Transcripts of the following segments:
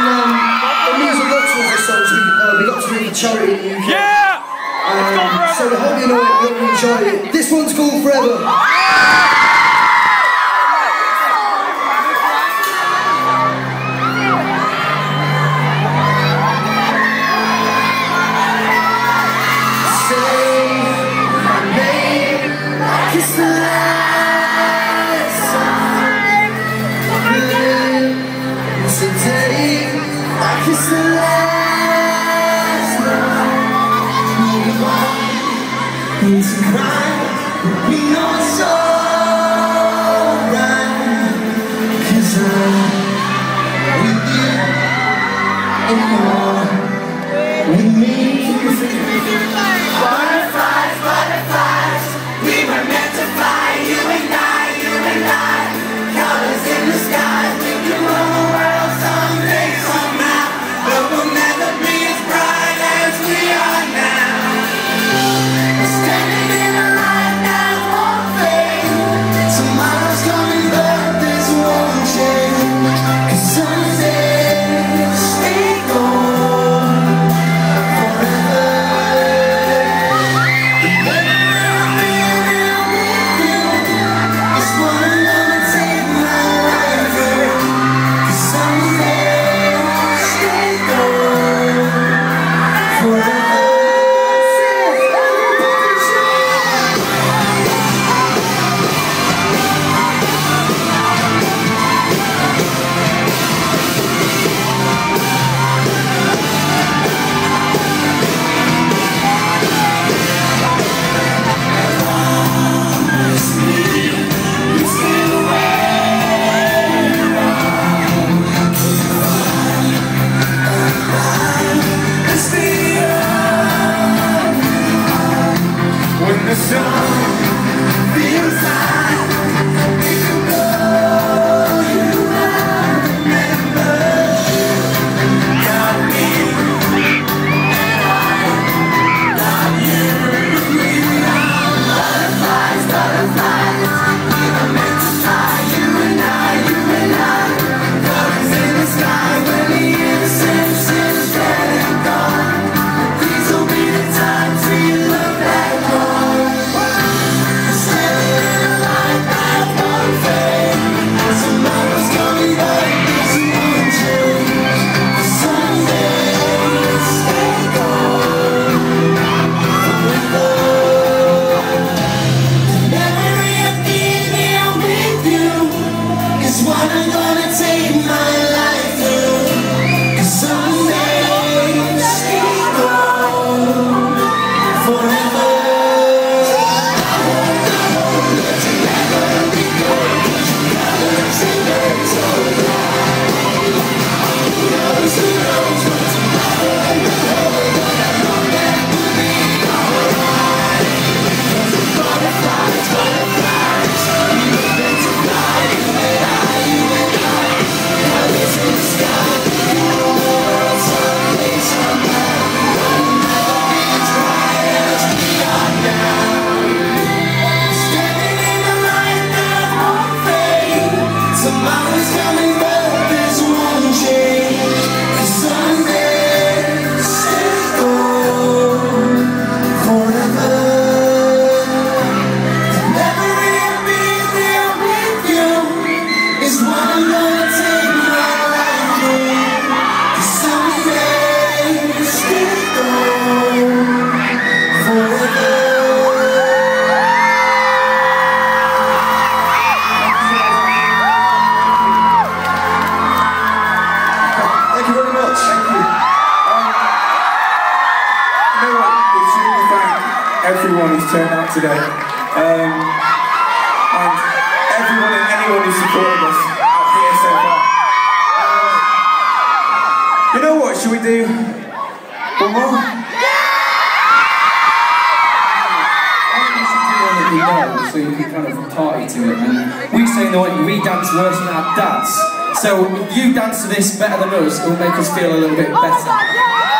And um, it means a lot to us as songs we, uh, we got to do for charity in the UK. Yeah! Um, so we hope you know it, hope you enjoy it. This one's called Forever. I was coming everybody turned out today. Um, and everyone and anyone who's supported us out here so far. Um, you know what, should we do one more? Yeah. So you can kind of party to it, and we say no, we dance worse than our dads. So if you dance to this better than us, it will make us feel a little bit better. Oh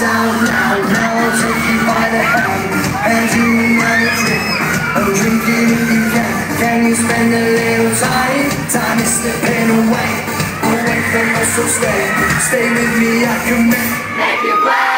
sound down Now I'll take you by the hand And you another drink Oh, drink it if you can Can you spend a little time? Time is slipping away Away from us, so stay Stay with me, I can Make make you proud